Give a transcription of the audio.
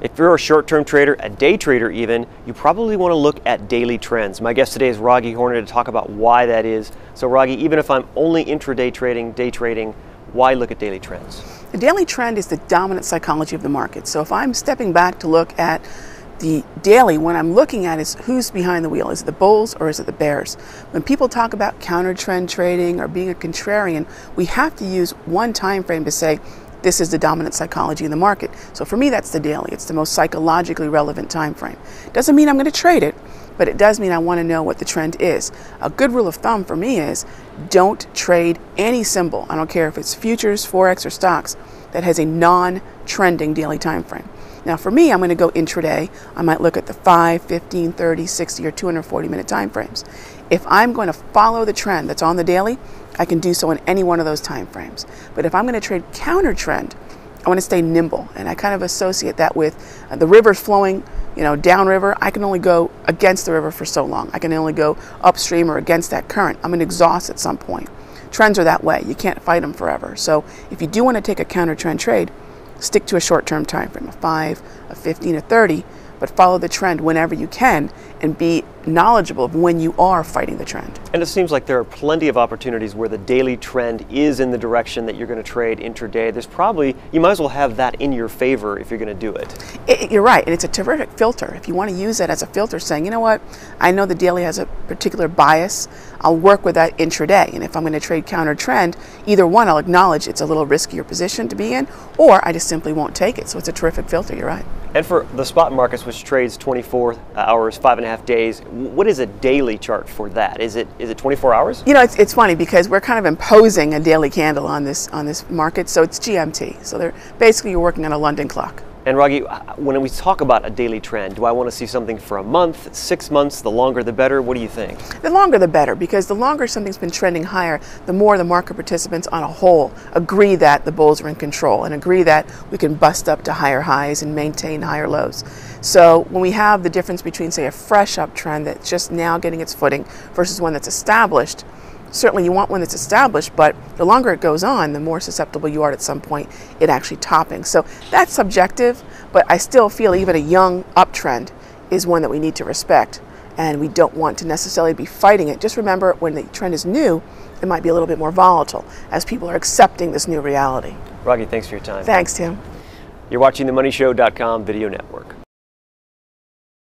If you're a short-term trader, a day trader even, you probably want to look at daily trends. My guest today is Raghee Horner to talk about why that is. So Raghee, even if I'm only intraday trading, day trading, why look at daily trends? The daily trend is the dominant psychology of the market. So if I'm stepping back to look at the daily, what I'm looking at is who's behind the wheel. Is it the bulls or is it the bears? When people talk about counter trend trading or being a contrarian, we have to use one time frame to say, this is the dominant psychology in the market. So for me, that's the daily. It's the most psychologically relevant time frame. Doesn't mean I'm going to trade it, but it does mean I want to know what the trend is. A good rule of thumb for me is don't trade any symbol. I don't care if it's futures, forex, or stocks that has a non-trending daily time frame. Now for me, I'm going to go intraday. I might look at the 5, 15, 30, 60, or 240 minute time frames. If I'm going to follow the trend that's on the daily, I can do so in any one of those time frames. But if I'm going to trade counter trend, I want to stay nimble, and I kind of associate that with uh, the river's flowing, you know, downriver. I can only go against the river for so long. I can only go upstream or against that current. I'm going to exhaust at some point. Trends are that way. You can't fight them forever. So if you do want to take a counter trend trade, stick to a short-term time frame, a 5, a 15, a 30, but follow the trend whenever you can and be knowledgeable of when you are fighting the trend. And it seems like there are plenty of opportunities where the daily trend is in the direction that you're going to trade intraday. There's probably, you might as well have that in your favor if you're going to do it. it. You're right, and it's a terrific filter. If you want to use it as a filter, saying, you know what, I know the daily has a particular bias, I'll work with that intraday. And if I'm going to trade counter trend, either one, I'll acknowledge it's a little riskier position to be in, or I just simply won't take it. So it's a terrific filter, you're right. And for the spot markets, which trades 24 hours, five and a half days, what is a daily chart for that? Is it is it 24 hours? You know, it's, it's funny because we're kind of imposing a daily candle on this on this market, so it's GMT. So they're basically you're working on a London clock. And Raghee, uh, when we talk about a daily trend, do I want to see something for a month, six months, the longer the better? What do you think? The longer the better, because the longer something's been trending higher, the more the market participants on a whole agree that the bulls are in control and agree that we can bust up to higher highs and maintain higher lows. So when we have the difference between, say, a fresh uptrend that's just now getting its footing versus one that's established, certainly you want one that's established, but the longer it goes on, the more susceptible you are at some point it actually topping. So that's subjective, but I still feel even a young uptrend is one that we need to respect and we don't want to necessarily be fighting it. Just remember when the trend is new, it might be a little bit more volatile as people are accepting this new reality. Rocky, thanks for your time. Thanks, Tim. You're watching the MoneyShow.com video network.